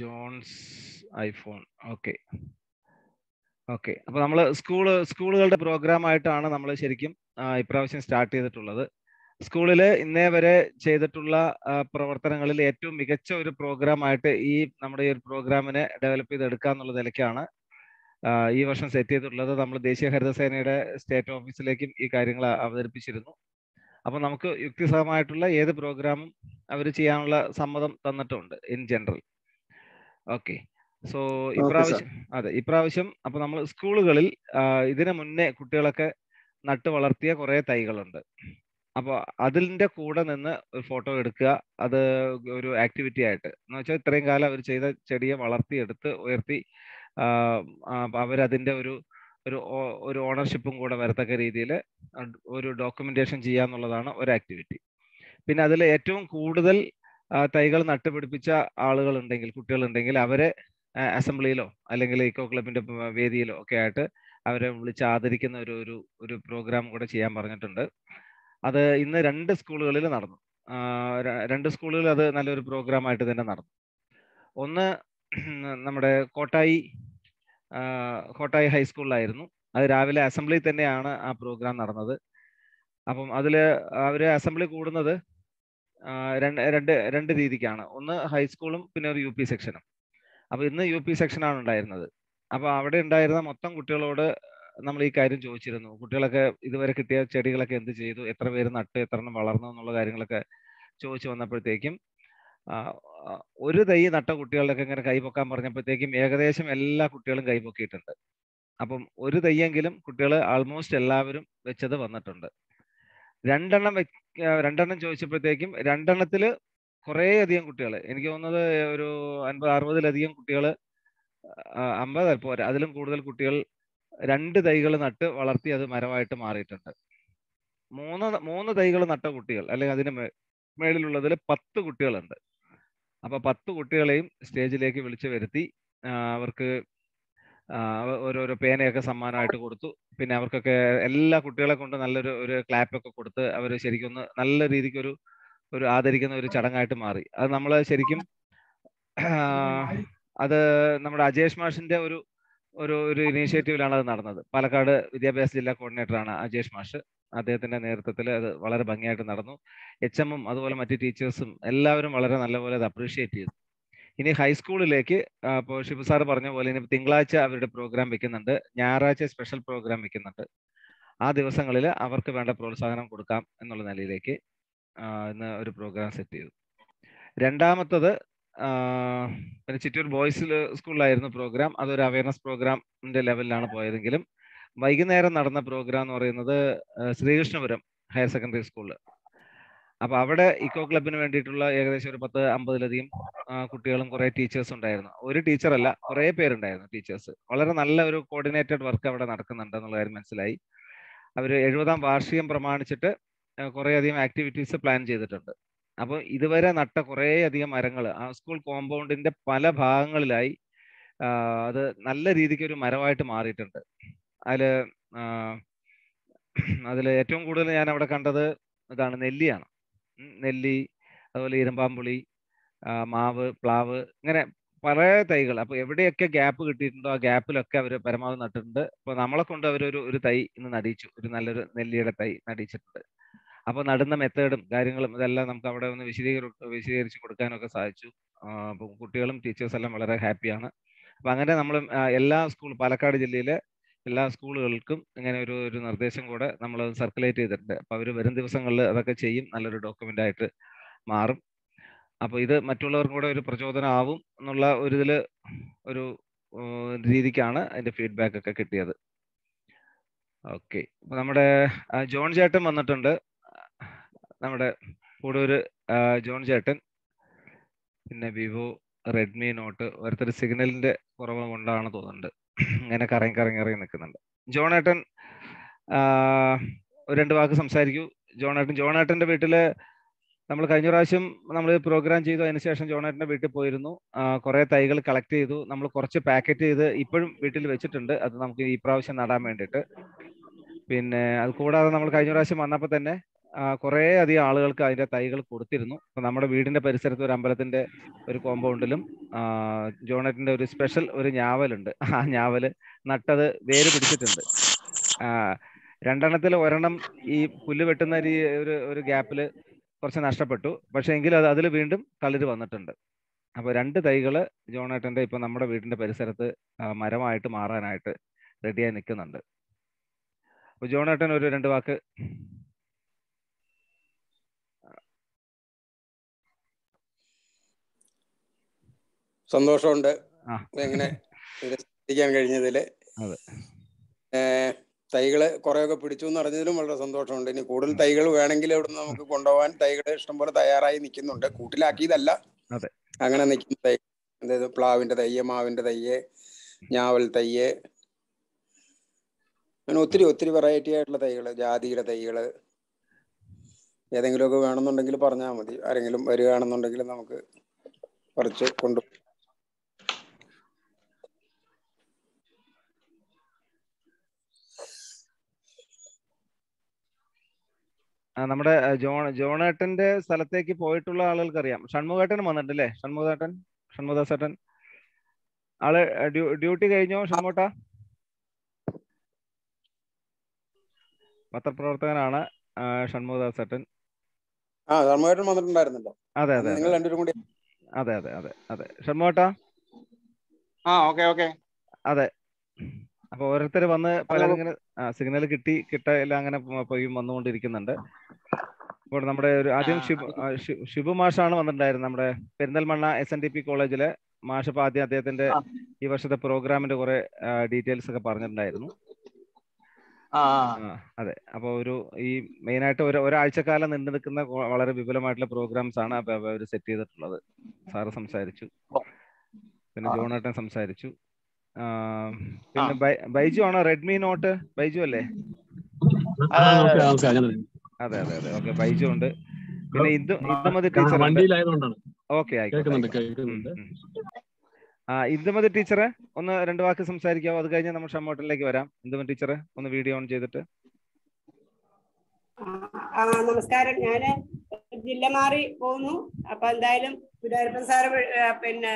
John's iPhone okay okay അപ്പൊ നമ്മൾ school സ്കൂളുകളുടെ പ്രോഗ്രാം ആയിട്ടാണ് നമ്മൾ ശരിക്കും ഇപ്രാവശ്യം സ്റ്റാർട്ട് ചെയ്തിട്ടുള്ളത്. സ്കൂളിൽ ഇന്നേ വരെ ചെയ്തിട്ടുള്ള പ്രവർത്തനങ്ങളിൽ ഏറ്റവും മികച്ച ഒരു പ്രോഗ്രാം ആയിട്ട് ഈ നമ്മുടെ ഈ ഒരു പ്രോഗ്രാമിനെ ഡെവലപ്പ് ചെയ്തെടുക്കുക എന്നുള്ള നിലയ്ക്കാണ് ഈ വർഷം സെറ്റ് ചെയ്തിട്ടുള്ളത്. നമ്മൾ ദേശീയ ഹരിത സേനയുടെ സ്റ്റേറ്റ് ഓഫീസിലേക്കും ഈ കാര്യങ്ങൾ അവതരിപ്പിച്ചിരുന്നു. അപ്പൊ നമുക്ക് യുക്തിസഹമായിട്ടുള്ള ഏത് പ്രോഗ്രാമും അവർ ചെയ്യാനുള്ള സമ്മതം തന്നിട്ടുണ്ട് ഇൻ ജനറൽ ഓക്കെ. സോ ഇപ്രാവശ്യം അതെ ഇപ്രാവശ്യം അപ്പൊ നമ്മൾ സ്കൂളുകളിൽ ഇതിനു മുന്നേ കുട്ടികളൊക്കെ നട്ടു വളർത്തിയ കുറെ തൈകളുണ്ട്. അപ്പോൾ അതിന്റെ കൂടെ നിന്ന് ഒരു ഫോട്ടോ എടുക്കുക അത് ഒരു ആക്ടിവിറ്റി ആയിട്ട്. എന്ന് വെച്ചാൽ ഇത്രയും കാലം അവർ ചെയ്ത ചെടിയെ വളർത്തിയെടുത്ത് ഉയർത്തി അവരതിന്റെ ഒരു ഒരു ഒരു ഓണർഷിപ്പും കൂടെ വരത്തക്ക രീതിയിൽ ഒരു ഡോക്യുമെന്റേഷൻ ചെയ്യാന്നുള്ളതാണ് ഒരു ആക്ടിവിറ്റി. പിന്നെ അതിൽ ഏറ്റവും കൂടുതൽ തൈകൾ നട്ടുപിടിപ്പിച്ച ആളുകൾ ഉണ്ടെങ്കിൽ കുട്ടികളുണ്ടെങ്കിൽ അവരെ അസംബ്ലിയിലോ അല്ലെങ്കിൽ ഇക്കോ ക്ലബിന്റെ വേദിയിലോ ഒക്കെ ആയിട്ട് അവരെ വിളിച്ച് ആദരിക്കുന്ന ഒരു ഒരു ഒരു പ്രോഗ്രാം കൂടെ ചെയ്യാൻ പറഞ്ഞിട്ടുണ്ട്. അത് ഇന്ന് രണ്ട് സ്കൂളുകളിൽ നടന്നു. രണ്ട് സ്കൂളുകളിൽ അത് നല്ലൊരു പ്രോഗ്രാം ആയിട്ട് തന്നെ നടന്നു. ഒന്ന് നമ്മുടെ കോട്ടായി കോട്ടായി ഹൈസ്കൂളിലായിരുന്നു. അത് രാവിലെ അസംബ്ലി തന്നെയാണ് ആ പ്രോഗ്രാം നടന്നത്. അപ്പം അതിൽ അവർ അസംബ്ലി കൂടുന്നത് രണ്ട് രണ്ട് രീതിക്കാണ്. ഒന്ന് ഹൈസ്കൂളും പിന്നെ ഒരു യു പി സെക്ഷനും അപ്പൊ ഇന്ന് യു പി സെക്ഷനാണ് ഉണ്ടായിരുന്നത്. അപ്പൊ അവിടെ ഉണ്ടായിരുന്ന മൊത്തം കുട്ടികളോട് നമ്മൾ ഈ കാര്യം ചോദിച്ചിരുന്നു. കുട്ടികളൊക്കെ ഇതുവരെ കിട്ടിയ ചെടികളൊക്കെ എന്ത് ചെയ്തു? എത്ര പേര് നട്ട് എത്ര എണ്ണം വളർന്നു എന്നുള്ള കാര്യങ്ങളൊക്കെ ചോദിച്ചു വന്നപ്പോഴത്തേക്കും ഒരു തൈ നട്ട കുട്ടികളുടെയൊക്കെ ഇങ്ങനെ കൈപൊക്കാൻ പറഞ്ഞപ്പോഴത്തേക്കും ഏകദേശം എല്ലാ കുട്ടികളും കൈപൊക്കിയിട്ടുണ്ട്. അപ്പം ഒരു തൈയെങ്കിലും കുട്ടികൾ ആൾമോസ്റ്റ് എല്ലാവരും വെച്ചത് വന്നിട്ടുണ്ട്. രണ്ടെണ്ണം രണ്ടെണ്ണം ചോദിച്ചപ്പോഴത്തേക്കും രണ്ടെണ്ണത്തിൽ കുറേ അധികം കുട്ടികൾ എനിക്ക് തോന്നുന്നത് ഒരു അൻപത് അറുപതിലധികം കുട്ടികൾ അമ്പത് പോരാ. അതിലും കൂടുതൽ കുട്ടികൾ രണ്ട് തൈകൾ നട്ട് വളർത്തി അത് മരമായിട്ട് മാറിയിട്ടുണ്ട്. മൂന്ന് മൂന്ന് തൈകൾ നട്ട കുട്ടികൾ അല്ലെങ്കിൽ അതിന് മേളിലുള്ളതിൽ പത്ത് കുട്ടികളുണ്ട്. അപ്പൊ പത്ത് കുട്ടികളെയും സ്റ്റേജിലേക്ക് വിളിച്ചു വരുത്തി അവർക്ക് ഓരോരോ പേനയൊക്കെ സമ്മാനമായിട്ട് കൊടുത്തു. പിന്നെ അവർക്കൊക്കെ എല്ലാ കുട്ടികളെ കൊണ്ട് നല്ലൊരു ഒരു ക്ലാപ്പൊക്കെ കൊടുത്ത് അവർ ശരിക്കും ഒന്ന് നല്ല രീതിക്ക് ഒരു ഒരു ആദരിക്കുന്ന ഒരു ചടങ്ങായിട്ട് മാറി. അത് നമ്മൾ ശരിക്കും അത് നമ്മുടെ അജേഷ് മാഷിന്റെ ഒരു ഒരു ഒരു ഇനീഷ്യേറ്റീവിലാണ് അത് നടന്നത്. പാലക്കാട് വിദ്യാഭ്യാസ ജില്ലാ കോർഡിനേറ്ററാണ് അജേഷ് മാഷ്. അദ്ദേഹത്തിന്റെ നേതൃത്വത്തിൽ അത് വളരെ ഭംഗിയായിട്ട് നടന്നു. എച്ച് എമ്മും അതുപോലെ മറ്റു ടീച്ചേഴ്സും എല്ലാവരും വളരെ നല്ലപോലെ അത് അപ്രീഷിയേറ്റ് ചെയ്തു. ഇനി ഹൈസ്കൂളിലേക്ക് ഇപ്പോൾ ഷിബു സാർ പറഞ്ഞ പോലെ ഇനി തിങ്കളാഴ്ച അവരുടെ പ്രോഗ്രാം വെക്കുന്നുണ്ട്. ഞായറാഴ്ച സ്പെഷ്യൽ പ്രോഗ്രാം വെക്കുന്നുണ്ട്. ആ ദിവസങ്ങളിൽ അവർക്ക് വേണ്ട പ്രോത്സാഹനം കൊടുക്കാം എന്നുള്ള നിലയിലേക്ക് ഇന്ന് ഒരു പ്രോഗ്രാം സെറ്റ് ചെയ്തു. രണ്ടാമത്തത് പിന്നെ ചിറ്റൂർ ബോയ്സ് സ്കൂളിലായിരുന്നു പ്രോഗ്രാം അതൊരു അവയർനെസ് പ്രോഗ്രാമിന്റെ ലെവലിലാണ് പോയതെങ്കിലും വൈകുന്നേരം നടന്ന പ്രോഗ്രാം എന്ന് പറയുന്നത് ശ്രീകൃഷ്ണപുരം ഹയർ സെക്കൻഡറി സ്കൂളിൽ അപ്പൊ അവിടെ ഇക്കോ ക്ലബിന് വേണ്ടിയിട്ടുള്ള ഏകദേശം ഒരു പത്ത് അമ്പതിലധികം കുട്ടികളും കുറെ ടീച്ചേഴ്സ് ഉണ്ടായിരുന്നു. ഒരു ടീച്ചറല്ല കുറെ പേരുണ്ടായിരുന്നു ടീച്ചേഴ്സ് വളരെ നല്ല ഒരു കോർഡിനേറ്റഡ് വർക്ക് അവിടെ നടക്കുന്നുണ്ട് എന്നുള്ള കാര്യം മനസ്സിലായി. അവർ എഴുപതാം വാർഷികം പ്രമാണിച്ചിട്ട് കുറെ അധികം ആക്ടിവിറ്റീസ് പ്ലാൻ ചെയ്തിട്ടുണ്ട്. അപ്പോൾ ഇതുവരെ നട്ട കുറേ അധികം മരങ്ങൾ ആ സ്കൂൾ കോമ്പൗണ്ടിന്റെ പല ഭാഗങ്ങളിലായി അത് നല്ല രീതിക്ക് ഒരു മരമായിട്ട് മാറിയിട്ടുണ്ട്. അതിൽ അതിൽ ഏറ്റവും കൂടുതൽ ഞാൻ അവിടെ കണ്ടത് ഇതാണ് നെല്ലിയാണ്. നെല്ലി അതുപോലെ ഇരുമ്പാമ്പുളി മാവ് പ്ലാവ് ഇങ്ങനെ പല തൈകൾ. അപ്പൊ എവിടെയൊക്കെ ഗ്യാപ്പ് കിട്ടിയിട്ടുണ്ടോ ആ ഗ്യാപ്പിലൊക്കെ അവർ പരമാവധി നട്ടിട്ടുണ്ട്. അപ്പൊ നമ്മളെ കൊണ്ട് അവരൊരു ഒരു തൈ ഇന്ന് നടിച്ചു. ഒരു നല്ലൊരു നെല്ലിയുടെ തൈ നടിച്ചിട്ടുണ്ട്. അപ്പൊ നടുന്ന മെത്തേഡും കാര്യങ്ങളും ഇതെല്ലാം നമുക്ക് അവിടെ ഒന്ന് വിശദീകരി വിശദീകരിച്ച് കൊടുക്കാനൊക്കെ സാധിച്ചു. അപ്പൊ കുട്ടികളും ടീച്ചേഴ്സ് എല്ലാം വളരെ ഹാപ്പിയാണ്. അപ്പൊ അങ്ങനെ നമ്മൾ എല്ലാ സ്കൂൾ പാലക്കാട് ജില്ലയിലെ എല്ലാ സ്കൂളുകൾക്കും ഇങ്ങനെ ഒരു ഒരു നിർദ്ദേശം കൂടെ നമ്മൾ സർക്കുലേറ്റ് ചെയ്തിട്ടുണ്ട്. അപ്പൊ അവർ വരും ദിവസങ്ങളിൽ അതൊക്കെ ചെയ്യും. നല്ലൊരു ഡോക്യുമെന്റ് ആയിട്ട് മാറും. അപ്പോൾ ഇത് മറ്റുള്ളവർക്കും കൂടെ ഒരു പ്രചോദനം ആവും എന്നുള്ള ഒരു ഇതിൽ ഒരു രീതിക്കാണ് അതിന്റെ ഫീഡ്ബാക്ക് ഒക്കെ കിട്ടിയത്. ഓക്കെ. അപ്പൊ നമ്മുടെ ജോൺ ചേട്ടൻ വന്നിട്ടുണ്ട്. നമ്മുടെ കൂടെ ഒരു ജോൺ ചേട്ടൻ. പിന്നെ വിവോ റെഡ്മി നോട്ട് ഓരോരുത്തർ സിഗ്നലിന്റെ കുറവ് കൊണ്ടാണ് തോന്നുന്നുണ്ട്. ഇങ്ങനെ കറങ്ങി കറങ്ങി ഇറങ്ങി നിൽക്കുന്നുണ്ട്. ജോണേട്ടൻ രണ്ട് വാക്ക് സംസാരിക്കൂ. ജോണേട്ടൻ ജോണേട്ടന്റെ വീട്ടിൽ നമ്മൾ കഴിഞ്ഞ പ്രാവശ്യം നമ്മൾ പ്രോഗ്രാം ചെയ്തു. അതിനുശേഷം ജോണേട്ടന്റെ വീട്ടിൽ പോയിരുന്നു. കുറെ തൈകൾ കളക്ട് ചെയ്തു. നമ്മൾ കുറച്ച് പാക്കറ്റ് ചെയ്ത് ഇപ്പോഴും വീട്ടിൽ വെച്ചിട്ടുണ്ട്. അത് നമുക്ക് ഈ പ്രാവശ്യം നടാൻ വേണ്ടിയിട്ട്. പിന്നെ അത് കൂടാതെ നമ്മൾ കഴിഞ്ഞ പ്രാവശ്യം വന്നപ്പോൾ തന്നെ കുറേ അധികം ആളുകൾക്ക് അതിന്റെ തൈകൾ കൊടുത്തിരുന്നു. അപ്പൊ നമ്മുടെ വീടിന്റെ പരിസരത്ത് ഒരു അമ്പലത്തിന്റെ ഒരു കോമ്പൗണ്ടിലും ജോണറ്റിന്റെ ഒരു സ്പെഷ്യൽ ഒരു ഞാവലുണ്ട്. ആ ഞാവൽ നട്ടത് വേര് പിടിച്ചിട്ടുണ്ട്. രണ്ടെണ്ണത്തിൽ ഒരെണ്ണം ഈ പുല്ല് വെട്ടുന്ന രീ ഒരു ഒരു ഗ്യാപ്പിൽ കുറച്ച് നഷ്ടപ്പെട്ടു. പക്ഷെ എങ്കിലും അത് അതിൽ വീണ്ടും തളിര് വന്നിട്ടുണ്ട്. അപ്പോൾ രണ്ട് തൈകൾ ജോണേട്ടന്റെ ഇപ്പൊ നമ്മുടെ വീടിന്റെ പരിസരത്ത് മരമായിട്ട് മാറാനായിട്ട് റെഡിയായി നിൽക്കുന്നുണ്ട്. അപ്പൊ ജോണേട്ടൻ ഒരു രണ്ട് വാക്ക് സന്തോഷമുണ്ട്. എങ്ങനെ ശ്രദ്ധിക്കാൻ കഴിഞ്ഞതിൽ. തൈകൾ കുറെയൊക്കെ പിടിച്ചു എന്ന് അറിഞ്ഞതിലും വളരെ സന്തോഷമുണ്ട്. ഇനി കൂടുതൽ തൈകൾ വേണമെങ്കിൽ ഇവിടുന്ന് നമുക്ക് കൊണ്ടുപോകാൻ തൈകൾ ഇഷ്ടംപോലെ തയ്യാറായി നിൽക്കുന്നുണ്ട്. കൂട്ടിലാക്കിയതല്ല. അങ്ങനെ നിൽക്കുന്ന തൈ അതായത് പ്ലാവിന്റെ തയ്യ് മാവിന്റെ തയ്യ് ഞാവൽ തയ്യ് അങ്ങനെ ഒത്തിരി ഒത്തിരി വെറൈറ്റി ആയിട്ടുള്ള തൈകൾ ജാതിയുടെ തൈകൾ. ഏതെങ്കിലുമൊക്കെ വേണമെന്നുണ്ടെങ്കിൽ പറഞ്ഞാൽ മതി. ആരെങ്കിലും വരികയാണെന്നുണ്ടെങ്കിൽ നമുക്ക് കുറച്ച് കൊണ്ടു നമ്മുടെ ജോൺ ജോണേട്ടന്റെ സ്ഥലത്തേക്ക് പോയിട്ടുള്ള ആളുകൾക്ക് അറിയാം ഷൺമുഖേട്ടൻ വന്നിട്ടില്ലേ? ഷൺമുഖേട്ടൻ ഷൺമുഖദാസേട്ടൻ. ആൾ ഡ്യൂട്ടി കഴിഞ്ഞോ ഷൺമുട്ട? പത്രപ്രവർത്തകനാണ് ഷൺമുഖദാസേട്ടൻ. ആ ധർമ്മേട്ടൻ വന്നിട്ടുണ്ടായിരുന്നല്ലോ. അതെ അതെ നിങ്ങൾ അതെ. രണ്ടുപേരും കൂടി അതെ അതെ അതെ അതെ. ഷൺമുഖേട്ടാ ആ ഓക്കെ ഓക്കെ. അതെ. അപ്പൊ ഓരോരുത്തർ വന്ന് പലരും ഇങ്ങനെ സിഗ്നൽ കിട്ടി കിട്ട എല്ലാം അങ്ങനെ പോയി വന്നുകൊണ്ടിരിക്കുന്നുണ്ട്. ഇപ്പോൾ നമ്മുടെ ഒരു ആദ്യം ഷിബു ഷിബു മാഷാണ് വന്നിട്ടുണ്ടായിരുന്നത് നമ്മുടെ Perinthalmanna S N D P കോളേജിലെ മാഷ്. ഇപ്പൊ ആദ്യം അദ്ദേഹത്തിന്റെ ഈ വർഷത്തെ പ്രോഗ്രാമിന്റെ കുറെ ഡീറ്റെയിൽസ് ഒക്കെ പറഞ്ഞിട്ടുണ്ടായിരുന്നു. അതെ. അപ്പൊ ഒരു ഈ മെയിൻ ആയിട്ട് ഒരു ഒരാഴ്ചക്കാലം നീണ്ടു നിൽക്കുന്ന വളരെ വിപുലമായിട്ടുള്ള പ്രോഗ്രാംസ് ആണ് അപ്പൊ അവർ സെറ്റ് ചെയ്തിട്ടുള്ളത്. സാറ് സംസാരിച്ചു. പിന്നെ. ജോണേട്ടൻ സംസാരിച്ചു. പിന്നെ ബൈജു ആണോ റെഡ്മി നോട്ട് ബൈജു അല്ലേ? ഞാൻ അതെ അതെ അതെ. ഓക്കെ ബൈജു ഉണ്ട്. പിന്നെ ഇന്ദു ഇന്ദുമതി ടീച്ചർ ഓക്കെ കേൾക്കുന്നുണ്ട് കേൾക്കുന്നുണ്ട്. ആ ഇന്ദുമതി ടീച്ചറെ. ഒന്ന് രണ്ട് വാക്ക് സംസാരിക്കാവോ? അത് കഴിഞ്ഞാൽ നമ്മൾ ഷമ്മോട്ടിലേക്ക് വരാം. ഇന്ദുമതി ടീച്ചറെ ഒന്ന് വീഡിയോ ഓൺ ചെയ്തിട്ട്. ആ നമസ്കാരം. ഞാൻ ജില്ല മാറി പോന്നു. അപ്പൊ എന്തായാലും ഗുരുവായൂരപ്പൻ സാറ് പിന്നെ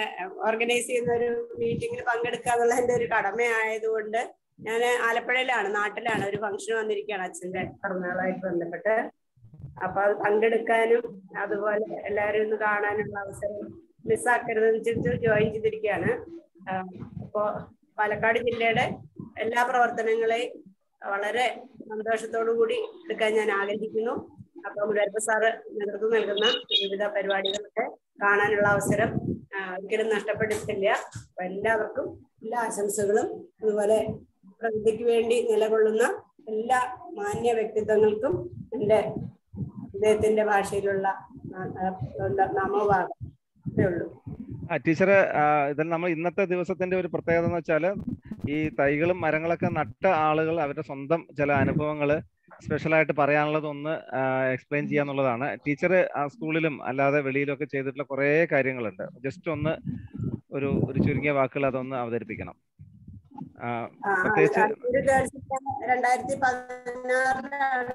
ഓർഗനൈസ് ചെയ്യുന്ന ഒരു മീറ്റിംഗിൽ പങ്കെടുക്കുക എന്നുള്ള എന്റെ ഒരു കടമയായതുകൊണ്ട് ഞാൻ ആലപ്പുഴയിലാണ് നാട്ടിലാണ് ഒരു ഫംഗ്ഷൻ വന്നിരിക്കുകയാണ് അച്ഛന്റെ പിറന്നാളായിട്ട് ബന്ധപ്പെട്ട്. അപ്പൊ അത് പങ്കെടുക്കാനും അതുപോലെ എല്ലാവരും ഒന്ന് കാണാനുള്ള അവസരം മിസ്സാക്കരുതെന്ന് വെച്ചിട്ട് ജോയിൻ ചെയ്തിരിക്കുകയാണ്. അപ്പോ പാലക്കാട് ജില്ലയുടെ എല്ലാ പ്രവർത്തനങ്ങളെയും വളരെ സന്തോഷത്തോടു കൂടി എടുക്കാൻ ഞാൻ ആഗ്രഹിക്കുന്നു. അപ്പൊ ഗുരുവായൂരപ്പ സാറ് നേതൃത്വം നൽകുന്ന വിവിധ പരിപാടികളൊക്കെ കാണാനുള്ള അവസരം ഒരിക്കലും നഷ്ടപ്പെട്ടിട്ടില്ല. അപ്പൊ എല്ലാവർക്കും എല്ലാ ആശംസകളും. അതുപോലെ പ്രകൃതിക്ക് വേണ്ടി നിലകൊള്ളുന്ന എല്ലാ മാന്യ വ്യക്തിത്വങ്ങൾക്കും എന്റെ അദ്ദേഹത്തിന്റെ ഭാഷയിലുള്ള നാമഭാഗം ഉള്ളൂ. ആ ടീച്ചറെ ഇതിൽ നമ്മൾ ഇന്നത്തെ ദിവസത്തിന്റെ ഒരു പ്രത്യേകത എന്ന് വെച്ചാൽ ഈ തൈകളും മരങ്ങളൊക്കെ നട്ട ആളുകൾ അവരുടെ സ്വന്തം ചില അനുഭവങ്ങൾ സ്പെഷ്യലായിട്ട് പറയാനുള്ളത് ഒന്ന് എക്സ്പ്ലെയിൻ ചെയ്യാന്നുള്ളതാണ്. ടീച്ചർ ആ സ്കൂളിലും അല്ലാതെ വെളിയിലും ഒക്കെ ചെയ്തിട്ടുള്ള കുറേ കാര്യങ്ങളുണ്ട്. ജസ്റ്റ് ഒന്ന് ഒരു ഒരു ചുരുങ്ങിയ വാക്കുകൾ അതൊന്ന് അവതരിപ്പിക്കണം. പ്രത്യേകിച്ച് രണ്ടായിരത്തി പതിനാറിലാണ്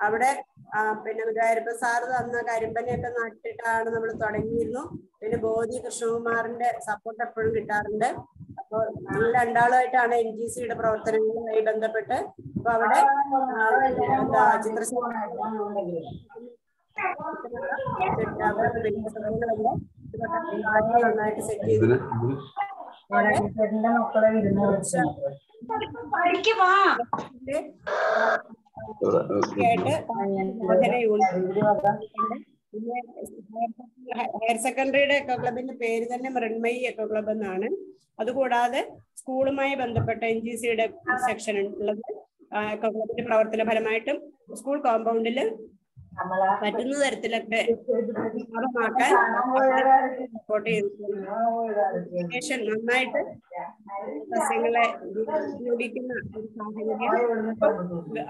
അവിടെ ആ, പിന്നെ ഗുരുവായൂരപ്പ സാറ് തന്ന കരിമ്പനെയൊക്കെ നട്ടിട്ടാണ് നമ്മൾ തുടങ്ങിയിരുന്നു. പിന്നെ ബോധി കൃഷ്ണകുമാറിന്റെ സപ്പോർട്ട് എപ്പോഴും കിട്ടാറുണ്ട്. അപ്പോൾ ഞങ്ങൾ രണ്ടാളുമായിട്ടാണ് എൻ ജി സിയുടെ പ്രവർത്തനങ്ങളുമായി ബന്ധപ്പെട്ട് അപ്പൊ അവിടെ എന്താ നന്നായിട്ട് സെറ്റ് ചെയ്തു. പിന്നെ ഹയർ സെക്കൻഡറിയുടെ എക്കോ ക്ലബിന്റെ പേര് തന്നെ മൃണ്മയി എക്കോ ക്ലബ് എന്നാണ്. അതുകൂടാതെ സ്കൂളുമായി ബന്ധപ്പെട്ട എൻ ജി സിയുടെ സെക്ഷൻ ഉള്ളത്. എക്കോ ക്ലബിന്റെ പ്രവർത്തന ഫലമായിട്ടും സ്കൂൾ കോമ്പൗണ്ടിൽ പറ്റുന്ന തരത്തിലൊക്കെ സപ്പോർട്ട് ചെയ്തിട്ടുണ്ട് നന്നായിട്ട് സസ്യങ്ങളെ ഉപയോഗിക്കുന്ന ഒരു സാഹചര്യം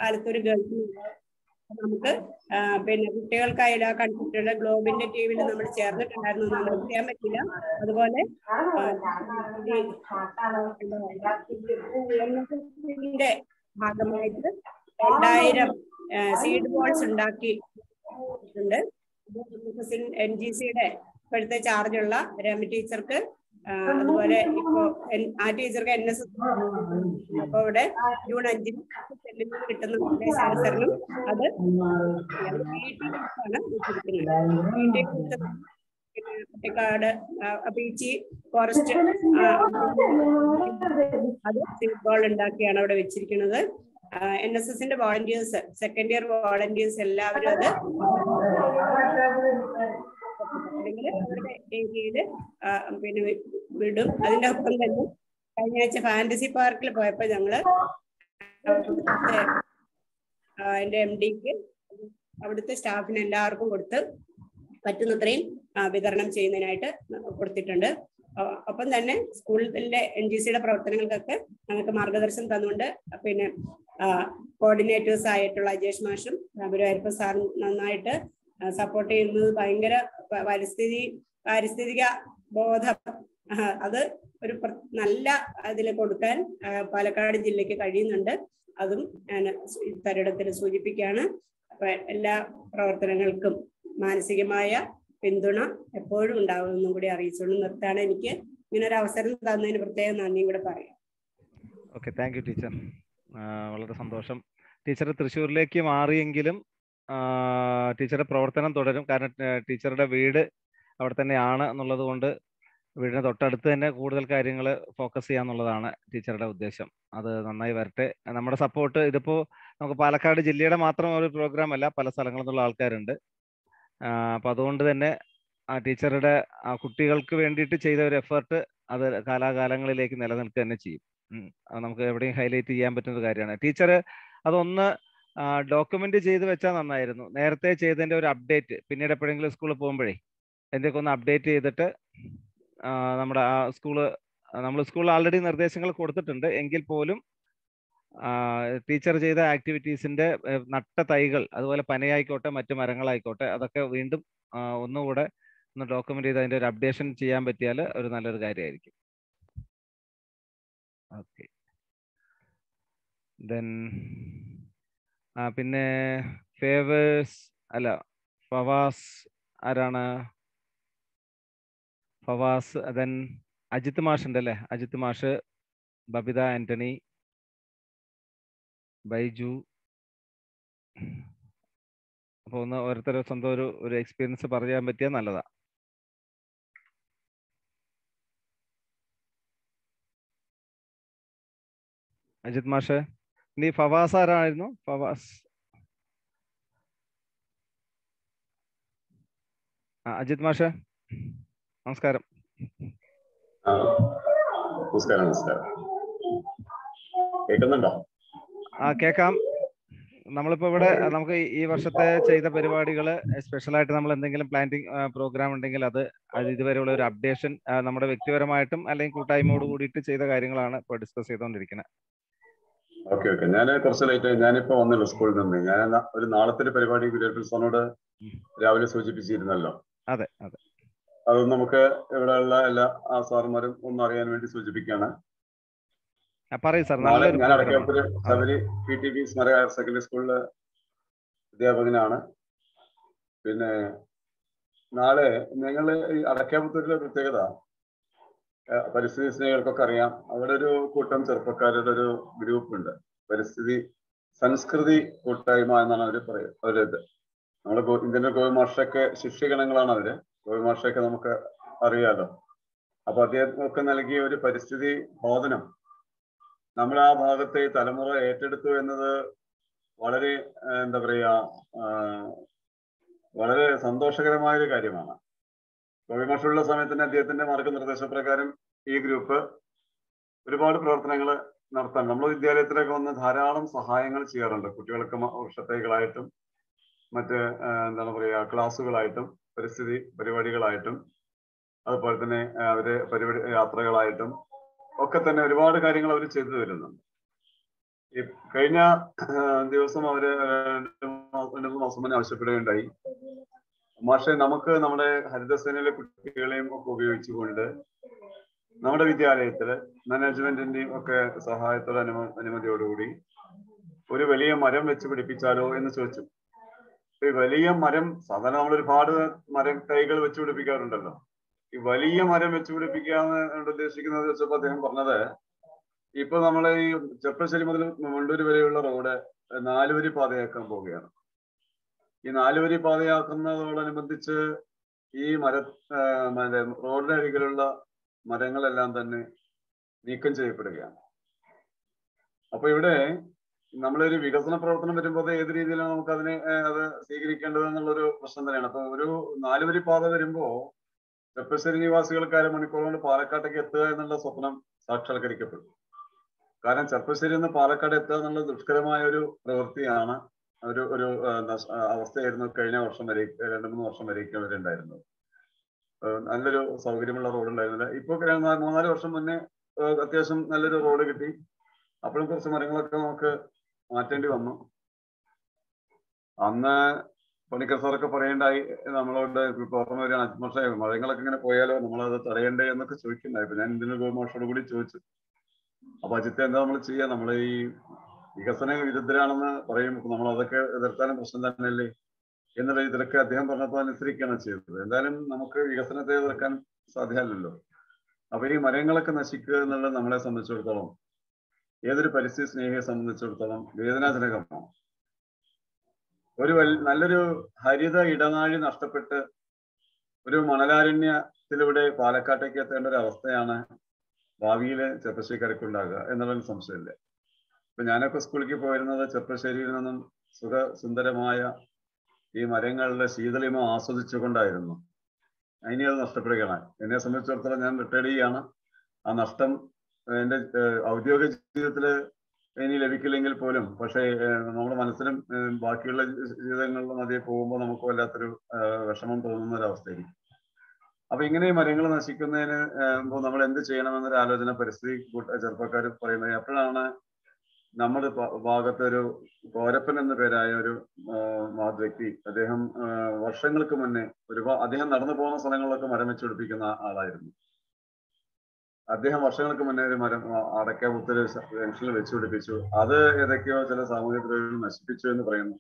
അടുത്തൊരു ഗൾഫിൽ നമുക്ക് പിന്നെ കുട്ടികൾക്കായാലും ആ കണ്ടിട്ടുള്ള ഗ്ലോബിന്റെ ടീമിൽ നമ്മൾ ചേർന്നിട്ടുണ്ടായിരുന്നു നമ്മൾ ചെയ്യാൻ പറ്റില്ല. അതുപോലെ ഭാഗമായിട്ട് രണ്ടായിരം സീഡ് ബോൾസ് ഉണ്ടാക്കി ഉണ്ട് എൻ ജി സിയുടെ ഇപ്പോഴത്തെ ചാർജുള്ള രമ ടീച്ചർക്ക് അതുപോലെ ഇപ്പോ ആ ടീച്ചർക്ക് എൻ എസ് അപ്പൊ ഇവിടെ ജൂൺ അഞ്ചിന് ചെല്ലുമ്പോൾ കിട്ടുന്ന നിർദ്ദേശാനുസരണം അത് കുട്ടിക്കാട് ബീച്ചി ഫോറസ്റ്റ് അത് ബോൾ ഉണ്ടാക്കിയാണ് അവിടെ വെച്ചിരിക്കുന്നത്. എൻ എസ് എസിന്റെ വോളണ്ടിയേഴ്സ് സെക്കൻഡ് ഇയർ വോളണ്ടിയേഴ്സ് എല്ലാവരും അത് അല്ലെങ്കിൽ അവരുടെ ഏരിയയിൽ പിന്നെ വിടും. അതിന്റെ ഒപ്പം തന്നെ കഴിഞ്ഞ ആഴ്ച ഫാന്റസി പാർക്കിൽ പോയപ്പോ ഞങ്ങൾ എന്റെ എം ഡിക്ക് അവിടുത്തെ സ്റ്റാഫിന് എല്ലാവർക്കും കൊടുത്ത് പറ്റുന്നത്രയും വിതരണം ചെയ്യുന്നതിനായിട്ട് കൊടുത്തിട്ടുണ്ട്. ഒപ്പം തന്നെ സ്കൂളിലെ എൻ ജി സിയുടെ പ്രവർത്തനങ്ങൾക്കൊക്കെ ഞങ്ങൾക്ക് മാർഗദർശനം തന്നുകൊണ്ട് പിന്നെ കോർഡിനേറ്റേഴ്സ് ആയിട്ടുള്ള അജേഷ് മാഷും ഗുരുവായൂരപ്പ സാർ നന്നായിട്ട് സപ്പോർട്ട് ചെയ്യുന്നത് ഭയങ്കര പരിസ്ഥിതി പാരിസ്ഥിതിക ബോധം അത് ഒരു നല്ല അതിൽ കൊടുക്കാൻ പാലക്കാട് ജില്ലയ്ക്ക് കഴിയുന്നുണ്ട്. അതും ഞാൻ തരിടത്തിൽ സൂചിപ്പിക്കുകയാണ്. എല്ലാ പ്രവർത്തനങ്ങൾക്കും മാനസികമായ പിന്തുണ എപ്പോഴും ഉണ്ടാവുമെന്നും കൂടി അറിയിച്ചുകൊണ്ട് നിർത്താണ് എനിക്ക് ഇങ്ങനെ ഒരു അവസരം തന്നതിന് പ്രത്യേകം നന്ദിയും കൂടെ പറയാം. ഓക്കെ താങ്ക് യു ടീച്ചർ വളരെ സന്തോഷം. ടീച്ചർ തൃശ്ശൂരിലേക്ക് മാറിയെങ്കിലും ടീച്ചറുടെ പ്രവർത്തനം തുടരും. കാരണം ടീച്ചറുടെ വീട് അവിടെ തന്നെയാണ് എന്നുള്ളത് കൊണ്ട് വീടിന് തൊട്ടടുത്ത് തന്നെ കൂടുതൽ കാര്യങ്ങൾ ഫോക്കസ് ചെയ്യാന്നുള്ളതാണ് ടീച്ചറുടെ ഉദ്ദേശം. അത് നന്നായി വരട്ടെ. നമ്മുടെ സപ്പോർട്ട് ഇതിപ്പോ നമുക്ക് പാലക്കാട് ജില്ലയുടെ മാത്രം ഒരു പ്രോഗ്രാം അല്ല പല സ്ഥലങ്ങളിൽ നിന്നുള്ള ആൾക്കാരുണ്ട്. അപ്പോൾ അപ്പൊ അതുകൊണ്ട് തന്നെ ആ ടീച്ചറുടെ ആ കുട്ടികൾക്ക് വേണ്ടിയിട്ട് ചെയ്ത ഒരു എഫേർട്ട് അത് കാലാകാലങ്ങളിലേക്ക് നിലനിൽക്കുക തന്നെ ചെയ്യും. നമുക്ക് എവിടെയും ഹൈലൈറ്റ് ചെയ്യാൻ പറ്റുന്ന ഒരു കാര്യമാണ്. ടീച്ചർ അതൊന്ന് ഡോക്യുമെന്റ് ചെയ്ത് വെച്ചാൽ നന്നായിരുന്നു. നേരത്തെ ചെയ്തതിന്റെ ഒരു അപ്ഡേറ്റ് പിന്നീട് എപ്പോഴെങ്കിലും സ്കൂളിൽ പോകുമ്പോഴേ എന്തൊക്കെ ഒന്ന് അപ്ഡേറ്റ് ചെയ്തിട്ട് നമ്മുടെ ആ സ്കൂൾ നമ്മൾ സ്കൂളിൽ ആൾറെഡി നിർദ്ദേശങ്ങൾ കൊടുത്തിട്ടുണ്ട്. എങ്കിൽ പോലും ടീച്ചർ ചെയ്ത ആക്ടിവിറ്റീസിന്റെ നട്ട തൈകൾ അതുപോലെ പനയായിക്കോട്ടെ മറ്റു മരങ്ങളായിക്കോട്ടെ അതൊക്കെ വീണ്ടും ഒന്നുകൂടെ ഒന്ന് ഡോക്യുമെന്റ് ചെയ്ത് അതിന്റെ ഒരു അപ്ഡേഷൻ ചെയ്യാൻ പറ്റിയാൽ ഒരു നല്ലൊരു കാര്യമായിരിക്കും. ഓക്കെ. ദെൻ ആ പിന്നെ ഫേവേഴ്സ് അല്ല ഫവാസ് ആരാണ്? ഫവാസ് ദെൻ അജിത് മാഷ് ഉണ്ട് അല്ലേ? അജിത് മാഷ് ബബിത ആന്റണി ബൈജു. അപ്പൊ ഒന്ന് ഓരോരുത്തരും സ്വന്തം ഒരു ഒരു എക്സ്പീരിയൻസ് പറയാൻ പറ്റിയാൽ നല്ലതാ. അജിത് മാഷെ. നീ ഫവാസ് ആരായിരുന്നു? ഫവാസ്. അജിത് മാഷെ. നമസ്കാരം. ആ, നമസ്കാരം നമസ്കാരം. കേൾക്കുന്നുണ്ടോ? ആ കേക്കാം നമ്മളിപ്പോ ഇവിടെ നമുക്ക് ഈ- വർഷത്തെ ചെയ്ത പരിപാടികൾ സ്പെഷ്യൽ ആയിട്ട് നമ്മൾ എന്തെങ്കിലും പ്ലാന്റിംഗ് പ്രോഗ്രാം ഉണ്ടെങ്കിൽ അത് അത് ഇതുവരെയുള്ള ഒരു അപ്ഡേഷൻ നമ്മുടെ വ്യക്തിപരമായിട്ടും അല്ലെങ്കിൽ കൂട്ടായ്മയോട് കൂടിയിട്ട് ചെയ്ത കാര്യങ്ങളാണ് ഇപ്പോൾ ഡിസ്കസ് ചെയ്തുകൊണ്ടിരിക്കുന്നത് ഓക്കെ ഓക്കെ ഞാൻ കുറച്ച് ലേറ്റ് ഞാനിപ്പോ വന്നല്ലോ സ്കൂളിൽ നിന്ന് ഞാൻ ഒരു നാളത്തെ പരിപാടി ഗുരുവായൂർ സാറിനോട് രാവിലെ സൂചിപ്പിച്ചിരുന്നല്ലോ. അതെ അതെ. അത് നമുക്ക് ഇവിടെ ഉള്ള എല്ലാ ആ സാറുമാരും ഒന്ന് അറിയാൻ വേണ്ടി സൂചിപ്പിക്കുകയാണ് ആ, പറയൂ സാർ. നാളെ ഞാൻ Adakkappura Sabari P T B സ്മര higher secondary സ്കൂളിലെ അധ്യാപകനാണ്. പിന്നെ നാളെ നിങ്ങൾ ഈ അടയ്ക്കാപ്പുത്തൂരിലെ പ്രത്യേകത? പരിസ്ഥിതി സ്നേഹികൾക്കൊക്കെ അറിയാം. അവിടെ ഒരു കൂട്ടം ചെറുപ്പക്കാരുടെ ഒരു ഗ്രൂപ്പ് ഉണ്ട്. പരിസ്ഥിതി സംസ്കൃതി കൂട്ടായ്മ എന്നാണ് അവർ പറയുക അവരത് നമ്മുടെ ഇന്ത്യന്റെ മാഷൊക്കെ ശിഷ്യഗണങ്ങളാണ് അവർ. മാഷൊക്കെ നമുക്ക് അറിയാലോ. അപ്പൊ അദ്ദേഹം നൽകിയ ഒരു പരിസ്ഥിതി ബോധനം നമ്മൾ ആ ഭാഗത്തെ തലമുറ ഏറ്റെടുത്തു എന്നത് വളരെ എന്താ പറയാ വളരെ സന്തോഷകരമായ ഒരു കാര്യമാണ്. ഗോപിമാഷുള്ള സമയത്ത് തന്നെ അദ്ദേഹത്തിന്റെ മാർഗനിർദ്ദേശപ്രകാരം ഈ ഗ്രൂപ്പ് ഒരുപാട് പ്രവർത്തനങ്ങൾ നടത്താൻ നമ്മൾ വിദ്യാലയത്തിലൊക്കെ വന്ന് ധാരാളം സഹായങ്ങൾ ചെയ്യാറുണ്ട്. കുട്ടികൾക്ക് വൃക്ഷത്തൈകളായിട്ടും മറ്റ് എന്താണ് പറയാ ക്ലാസ്സുകളായിട്ടും പരിസ്ഥിതി പരിപാടികളായിട്ടും അതുപോലെ തന്നെ അവർ പരിപാടി യാത്രകളായിട്ടും ഒക്കെ തന്നെ ഒരുപാട് കാര്യങ്ങൾ അവർ ചെയ്തു തരുന്നുണ്ട്. ഈ കഴിഞ്ഞ ദിവസം അവർ രണ്ട് മൂന്ന് മാസം മുന്നേ ആവശ്യപ്പെടുകയുണ്ടായി. മാഷെ നമുക്ക് നമ്മുടെ ഹരിതസേനയിലെ കുട്ടികളെയും ഒക്കെ ഉപയോഗിച്ചുകൊണ്ട് നമ്മുടെ വിദ്യാലയത്തിൽ മാനേജ്മെന്റിന്റെയും ഒക്കെ സഹായത്തോടെ അനുമ അനുമതിയോടുകൂടി ഒരു വലിയ മരം വെച്ച് പിടിപ്പിച്ചാലോ എന്ന് ചോദിച്ചു. ഈ വലിയ മരം സാധാരണ നമ്മൾ ഒരുപാട് മരം തൈകൾ വെച്ച് പിടിപ്പിക്കാറുണ്ടല്ലോ. ഈ വലിയ മരം വെച്ച് പിടിപ്പിക്കാന്ന് ഉദ്ദേശിക്കുന്നത് വെച്ചപ്പോ അദ്ദേഹം പറഞ്ഞത് ഇപ്പൊ നമ്മൾ ഈ ചെപ്പശ്ശേരി മുതൽ മുണ്ടൂര് വരെയുള്ള റോഡ് നാലുവരി പാതയാക്കാൻ പോവുകയാണ്. ഈ നാലുവരി പാതയാക്കുന്നതോടനുബന്ധിച്ച് ഈ മര മറ്റേ റോഡിന്റെ അരികിലുള്ള മരങ്ങളെല്ലാം തന്നെ നീക്കം ചെയ്യപ്പെടുകയാണ്. അപ്പൊ ഇവിടെ നമ്മളൊരു വികസന പ്രവർത്തനം വരുമ്പോൾ ഏത് രീതിയിലാണ് നമുക്ക് അതിനെ അത് സ്വീകരിക്കേണ്ടത് എന്നുള്ളൊരു പ്രശ്നം തന്നെയാണ്. അപ്പൊ ഒരു നാലുവരി പാത വരുമ്പോ ചെപ്പശ്ശേരി നിവാസികൾക്ക് അരമണിക്കൂർ കൊണ്ട് പാലക്കാട്ടേക്ക് എത്തുക എന്നുള്ള സ്വപ്നം സാക്ഷാത്കരിക്കപ്പെടും. കാരണം ചെപ്പശ്ശേരി നിന്ന് പാലക്കാട് എത്തുക എന്നുള്ള ദുഷ്കരമായ ഒരു പ്രവൃത്തിയാണ്. ഒരു ഒരു അവസ്ഥയായിരുന്നു കഴിഞ്ഞ വർഷം വരെ രണ്ട് മൂന്ന് വർഷം വരെയൊക്കെ വരെ ഉണ്ടായിരുന്നത് നല്ലൊരു സൗകര്യമുള്ള റോഡ് ഉണ്ടായിരുന്നില്ല ഇപ്പൊ മൂന്നാൽ വർഷം മുന്നേ അത്യാവശ്യം നല്ലൊരു റോഡ് കിട്ടി. അപ്പോഴും കുറച്ച് മരങ്ങളൊക്കെ നമുക്ക് മാറ്റേണ്ടി വന്നു. അന്ന് പണിക്കർ സാറൊക്കെ പറയണ്ടായി നമ്മളോട് പുറമെ ഒരു പക്ഷേ മരങ്ങളൊക്കെ ഇങ്ങനെ പോയാലോ? നമ്മളത് തടയണ്ടേ? എന്നൊക്കെ ചോദിക്കുന്നുണ്ടായി ഞാൻ ഇതിന് ഗോമാഷോട് കൂടി ചോദിച്ചു. അപ്പൊ അജിത്തെ എന്താ നമ്മൾ ചെയ്യാ? നമ്മൾ ഈ വികസന വിരുദ്ധരാണെന്ന് പറയുമ്പോൾ നമ്മൾ അതൊക്കെ എതിർത്താനും പ്രശ്നം തന്നെയല്ലേ? എന്നുള്ള ഇതിലൊക്കെ അദ്ദേഹം പറഞ്ഞപ്പോൾ അനുസരിക്കുകയാണ് ചെയ്തത്. എന്തായാലും നമുക്ക് വികസനത്തെ എതിർക്കാൻ സാധ്യമല്ലല്ലോ. അപ്പൊ ഈ മരങ്ങളൊക്കെ നശിക്കുക എന്നുള്ളത് നമ്മളെ സംബന്ധിച്ചിടത്തോളം ഏതൊരു പരിസ്ഥിതി സ്നേഹിയെ സംബന്ധിച്ചിടത്തോളം വേദനാജനകമാണ്. ഒരു നല്ലൊരു ഹരിത ഇടനാഴി നഷ്ടപ്പെട്ട് ഒരു മണലാരണ്യത്തിലൂടെ പാലക്കാട്ടേക്ക് എത്തേണ്ട ഒരു അവസ്ഥയാണ് ഭാവിയിൽ ചെറുപ്പശ്ശേരിക്കാർക്ക് ഉണ്ടാകുക എന്നുള്ളൊരു സംശയമില്ല. ഇപ്പൊ ഞാനൊക്കെ സ്കൂളിലേക്ക് പോയിരുന്നത് ചെറുപ്പശ്ശേരിയിൽ നിന്നും സുഖ സുന്ദരമായ ഈ മരങ്ങളുടെ ശീതളിമ ആസ്വദിച്ചുകൊണ്ടായിരുന്നു. ഇനി അത് നഷ്ടപ്പെടുകയാണ്. എന്നെ സംബന്ധിച്ചിടത്തോളം ഞാൻ റിട്ടയർഡ് ചെയ്യാണ് ആ നഷ്ടം എന്റെ ഔദ്യോഗിക ജീവിതത്തിൽ ഇനി ലഭിക്കില്ലെങ്കിൽ പോലും പക്ഷേ നമ്മുടെ മനസ്സിലും ബാക്കിയുള്ള ജീവിതങ്ങളിലും അതേ പോകുമ്പോൾ നമുക്ക് വല്ലാത്തൊരു വിഷമം തോന്നുന്ന ഒരു അവസ്ഥയായിരിക്കും അപ്പൊ ഇങ്ങനെ മരങ്ങൾ നശിക്കുന്നതിന് നമ്മൾ എന്ത് ചെയ്യണമെന്നൊരു ആലോചന പരിസ്ഥിതി ചെറുപ്പക്കാർ പറയുന്നത് അപ്പോഴാണ് നമ്മുടെ ഭാഗത്തൊരു കോരപ്പൻ എന്ന പേരായ ഒരു വ്യക്തി അദ്ദേഹം വർഷങ്ങൾക്ക് മുന്നേ ഒരുപാട് അദ്ദേഹം നടന്നു പോകുന്ന സ്ഥലങ്ങളിലൊക്കെ മരം വെച്ച് പിടിപ്പിക്കുന്ന ആളായിരുന്നു. അദ്ദേഹം വർഷങ്ങൾക്ക് മുന്നേ ഒരു മരം അടക്ക അടയ്ക്കാപുത്തൊരു ജംഗ്ഷനിൽ വെച്ച് പിടിപ്പിച്ചു. അത് ഏതൊക്കെയോ ചില സാമൂഹിക ദ്രവ്യങ്ങൾ നശിപ്പിച്ചു എന്ന് പറയുന്നു.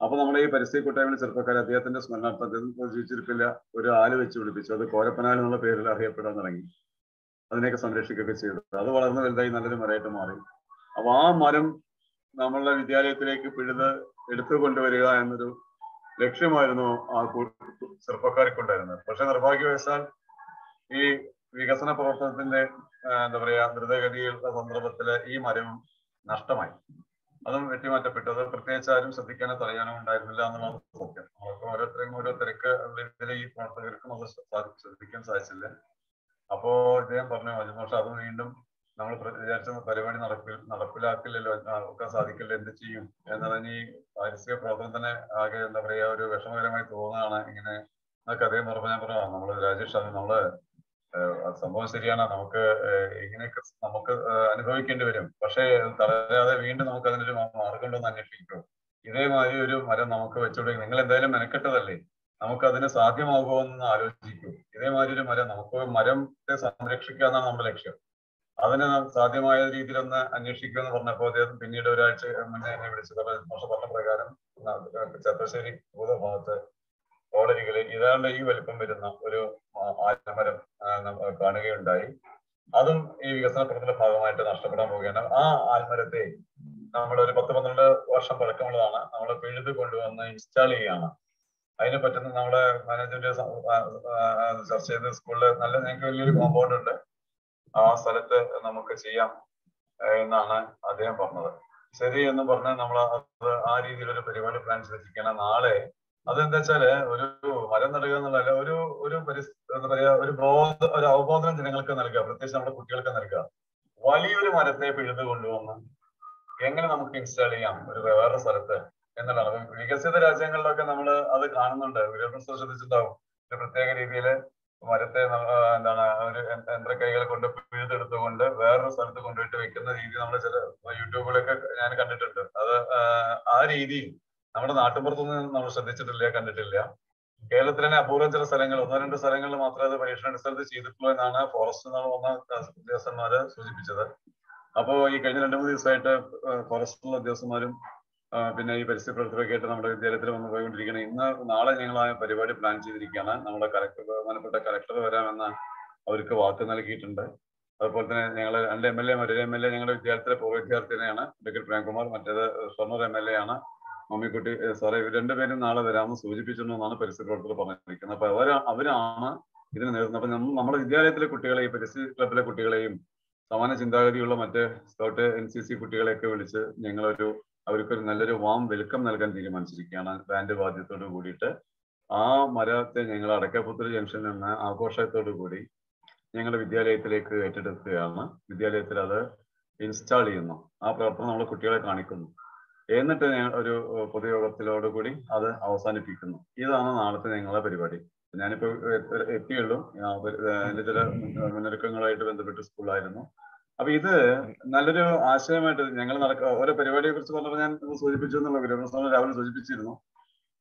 അപ്പൊ നമ്മുടെ ഈ പരിസ്ഥിതി കൂട്ടായ്മയുടെ ചെറുപ്പക്കാർ അദ്ദേഹത്തിന്റെ സ്മരണാർത്ഥം അദ്ദേഹം ഇപ്പോൾ ജീവിച്ചിരിപ്പില്ല. ഒരു ആൽ വെച്ച് പിടിപ്പിച്ചു. അത് കോരപ്പനാൽ എന്നുള്ള പേരിൽ അറിയപ്പെടാൻ തുടങ്ങി. അതിനെയൊക്കെ സംരക്ഷിക്കുകയൊക്കെ ചെയ്തു. അത് വളർന്നു വലുതായി നല്ലൊരു മരമായിട്ട് മാറി. അപ്പൊ ആ മരം നമ്മളുടെ വിദ്യാലയത്തിലേക്ക് പിഴുത് എടുത്തു കൊണ്ടുവരിക എന്നൊരു ലക്ഷ്യമായിരുന്നു ആ ചെറുപ്പക്കാർക്കുണ്ടായിരുന്നത്. പക്ഷെ നിർഭാഗ്യവശാൽ ഈ വികസന പ്രവർത്തനത്തിന്റെ എന്താ പറയാ ദ്രുതഗതിയുള്ള സന്ദർഭത്തിൽ ഈ മരം നഷ്ടമായി. അതും വെട്ടിമാറ്റപ്പെട്ടു അത് പ്രത്യേകിച്ച് ആരും ശ്രദ്ധിക്കാനോ തടയാനോ ഉണ്ടായിരുന്നില്ല എന്നുള്ളതാണ് സത്യം. നമുക്ക് ഓരോരുത്തരും ഓരോ തിരക്ക് ഈ പ്രവർത്തകർക്കും അത് ശ്രദ്ധിക്കാൻ സാധിച്ചില്ല. അപ്പോ ഇദ്ദേഹം പറഞ്ഞു പക്ഷെ അത് വീണ്ടും നമ്മൾ വിചാരിച്ച പരിപാടി നടപ്പിൽ നടപ്പിലാക്കില്ലല്ലോ ഒക്കെ സാധിക്കില്ല എന്ത് ചെയ്യും? എന്നതിന് ഈ പാരിസ്ഥിതിക പ്രവർത്തനം തന്നെ ആകെ എന്താ പറയാ ഒരു വിഷമകരമായി തോന്നുകയാണ് ഇങ്ങനെ. എന്നൊക്കെ അദ്ദേഹം പറഞ്ഞ ഞാൻ പറഞ്ഞു നമ്മൾ രാജേഷ് അത് നമ്മൾ സംഭവം ശരിയാണ്. നമുക്ക് ഇങ്ങനെയൊക്കെ നമുക്ക് അനുഭവിക്കേണ്ടി വരും. പക്ഷേ തളരാതെ വീണ്ടും നമുക്ക് അതിനൊരു മാർഗം ഉണ്ടോന്ന് അന്വേഷിക്കും. ഇതേമാതിരി ഒരു മരം നമുക്ക് വെച്ചുകൊടുക്കും നിങ്ങൾ എന്തായാലും മെനക്കെട്ടതല്ലേ? നമുക്ക് അതിന് സാധ്യമാകുമോ എന്ന് ആലോചിക്കൂ. ഇതേമാതിരി ഒരു മരം നമുക്ക് മരത്തെ സംരക്ഷിക്കുക എന്നാണ് നമ്മുടെ ലക്ഷ്യം. അതിന് സാധ്യമായ സാധ്യമായ രീതിയിലൊന്ന് അന്വേഷിക്കുക എന്ന് പറഞ്ഞപ്പോൾ അദ്ദേഹം പിന്നീട് ഒരാഴ്ച മുന്നേ എന്നെ വിളിച്ചു പറഞ്ഞ പ്രകാരം ചത്തശ്ശേരി ഭൂതഭാഗത്ത് റോഡരികിൽ ഇതാണ്ട് ഈ വലിപ്പം വരുന്ന ഒരു ആൽമരം കാണുകയുണ്ടായി. അതും ഈ വികസന പ്രവർത്തന ഭാഗമായിട്ട് നഷ്ടപ്പെടാൻ പോവുകയാണ്. ആ ആൽമരത്തെ നമ്മൾ ഒരു പത്ത് പന്ത്രണ്ട് വർഷം പഴക്കമുള്ളതാണ്. നമ്മൾ പിഴുത് കൊണ്ടുവന്ന് ഇൻസ്റ്റാൾ ചെയ്യുകയാണ്. അതിനെ പറ്റുന്ന നമ്മുടെ മാനേജ്മെന്റ് ചർച്ച ചെയ്യുന്ന സ്കൂളിൽ നല്ല ഞങ്ങൾക്ക് വലിയൊരു കോമ്പൗണ്ട് ഉണ്ട്. ആ സ്ഥലത്ത് നമുക്ക് ചെയ്യാം എന്നാണ് അദ്ദേഹം പറഞ്ഞത്. ശരി എന്ന് പറഞ്ഞ് നമ്മൾ അത് ആ രീതിയിൽ ഒരു പരിപാടി പ്ലാൻ ചെയ്തിരിക്കണം നാളെ അതെന്താ വെച്ചാൽ ഒരു മരം നടുക എന്നുള്ളതല്ല ഒരു ഒരു എന്താ പറയാ ഒരു ബോധ ഒരു അവബോധനം ജനങ്ങൾക്ക് നൽകുക പ്രത്യേകിച്ച് നമ്മുടെ കുട്ടികൾക്ക് നൽകുക. വലിയൊരു മരത്തെ പിഴുത് കൊണ്ടുവന്ന് എങ്ങനെ നമുക്ക് ഇൻസ്റ്റാൾ ചെയ്യാം? ഒരു വേറെ സ്ഥലത്ത് എന്നുള്ളതാണ്. വികസിത രാജ്യങ്ങളിലൊക്കെ നമ്മൾ അത് കാണുന്നുണ്ട്. വിരൽ ശ്രദ്ധിച്ചിട്ടുണ്ടാവും. ഒരു പ്രത്യേക രീതിയിൽ മരത്തെ എന്താണ് ഒരു യന്ത്ര- യന്ത്രക്കൈകൾ കൊണ്ട് പിഴുതെടുത്തുകൊണ്ട് വേറൊരു സ്ഥലത്ത് കൊണ്ടുപോയിട്ട് വെക്കുന്ന രീതി നമ്മൾ ചില യൂട്യൂബിലൊക്കെ ഞാൻ കണ്ടിട്ടുണ്ട്. അത് ആ, രീതി നമ്മുടെ നാട്ടുപുറത്തൊന്നും നമ്മൾ ശ്രദ്ധിച്ചിട്ടില്ല കണ്ടിട്ടില്ല. കേരളത്തിൽ തന്നെ അപൂർവം ചില സ്ഥലങ്ങൾ ഒന്നോ രണ്ടോ സ്ഥലങ്ങളിൽ മാത്രമേ അത് പരീക്ഷണ അടിസ്ഥാനത്തിൽ ചെയ്തിട്ടുള്ളൂ എന്നാണ് ഫോറസ്റ്റ് എന്നുള്ള വന്ന ഉദ്യോഗസ്ഥന്മാര് സൂചിപ്പിച്ചത്. അപ്പോ ഈ കഴിഞ്ഞ രണ്ടു മൂന്ന് ദിവസമായിട്ട് ഫോറസ്റ്റിലുള്ള ഉദ്യോഗസ്ഥന്മാരും പിന്നെ ഈ പരിസ്ഥിതി ആയിട്ട് നമ്മുടെ വിദ്യാലയത്തിൽ വന്ന് പോയിക്കൊണ്ടിരിക്കുന്നത് ഇന്ന് നാളെ ഞങ്ങൾ ആ പരിപാടി പ്ലാൻ ചെയ്തിരിക്കുകയാണ്. നമ്മുടെ കലക്ടർ ബഹുമാനപ്പെട്ട കലക്ടർ വരാമെന്ന് അവർക്ക് വാക്ക് നൽകിയിട്ടുണ്ട്. അതുപോലെ തന്നെ ഞങ്ങൾ രണ്ട് എം എൽ എ ഒരു എം എൽ എ ഞങ്ങളുടെ വിദ്യാലയത്തിലെ പൂർവ വിദ്യാർത്ഥിനെയാണ് ഡോക്ടർ പ്രേംകുമാർ. മറ്റേത് ഷൊർണൂർ എം എൽ എ ആണ്. മമ്മിക്കുട്ടി സാറേ ഇവർ രണ്ടുപേരും നാളെ വരാമെന്ന് സൂചിപ്പിച്ചിട്ടുണ്ടെന്നാണ് പരിസ്ഥിതി പ്രവർത്തകർ പറഞ്ഞിരിക്കുന്നത്. അപ്പൊ അവർ അവരാണ് ഇതിന് നേരിടുന്നത് അപ്പൊ നമ്മ- നമ്മുടെ വിദ്യാലയത്തിലെ കുട്ടികളെയും പരിസ്ഥിതി ക്ലബിലെ കുട്ടികളെയും സമാന ചിന്താഗതിയുള്ള മറ്റ് സ്കൗട്ട് എൻ സി സി കുട്ടികളെയൊക്കെ വിളിച്ച് ഞങ്ങളൊരു അവർക്കൊരു നല്ലൊരു വാം വെൽക്കം നൽകാൻ തീരുമാനിച്ചിരിക്കുകയാണ് ബാൻഡ് വാദ്യത്തോട് കൂടിയിട്ട്. ആ മരത്തെ ഞങ്ങൾ അടക്കപ്പുത്തൂർ ജംഗ്ഷനിൽ നിന്ന് ആഘോഷത്തോടു കൂടി ഞങ്ങളുടെ വിദ്യാലയത്തിലേക്ക് ഏറ്റെടുക്കുകയാണ്. വിദ്യാലയത്തിൽ അത് ഇൻസ്റ്റാൾ ചെയ്യുന്നു. ആ പ്രവർത്തനം നമ്മൾ കുട്ടികളെ കാണിക്കുന്നു. എന്നിട്ട് ഞങ്ങൾ ഒരു ഏഹ്, പൊതുയോഗത്തിലോട് കൂടി അത് അവസാനിപ്പിക്കുന്നു. ഇതാണ് നാളത്തെ ഞങ്ങളുടെ പരിപാടി. ഞാനിപ്പോ എത്തിയുള്ളൂ. എന്റെ ചില മുന്നൊരുക്കങ്ങളായിട്ട് ബന്ധപ്പെട്ട് സ്കൂളായിരുന്നു അപ്പൊ ഇത് നല്ലൊരു ആശയമായിട്ട് ഞങ്ങൾ നടക്ക ഓരോ പരിപാടിയെ കുറിച്ച് പറഞ്ഞപ്പോൾ ഞാൻ സൂചിപ്പിച്ചു എന്നുള്ള ഗുരുപ്രസാദ് രാവിലെ സൂചിപ്പിച്ചിരുന്നു.